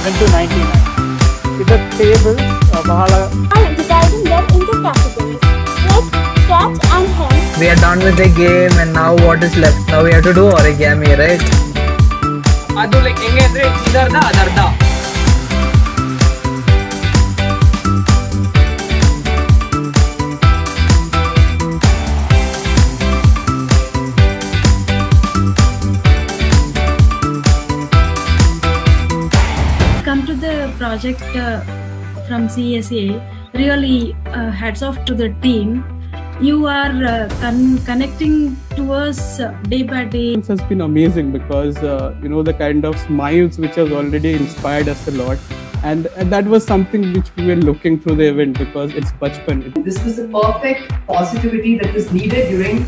Seven to ninety nine ಇದು table ಬಹಳ and dividing them into categories like cat and hen, We are done with the game and now what is left? Now we have to do origami, right? ಅದು like ಹೆಂಗೆ ಅಂದ್ರೆ ಇದರ್ಧ ಅದರ್ಧ project uh, from CSA, really uh, hats off to the team. You are uh, con- connecting to us uh, day by day. experience has been amazing because uh, you know the kind of smiles which has already inspired us a lot and, and that was something which we were looking through the event because it's bachpan This was the perfect positivity that was needed during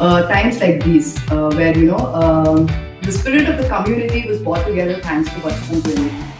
uh, times like these, uh, where you know um, the spirit of the community was brought together thanks to Bachpan Clinic.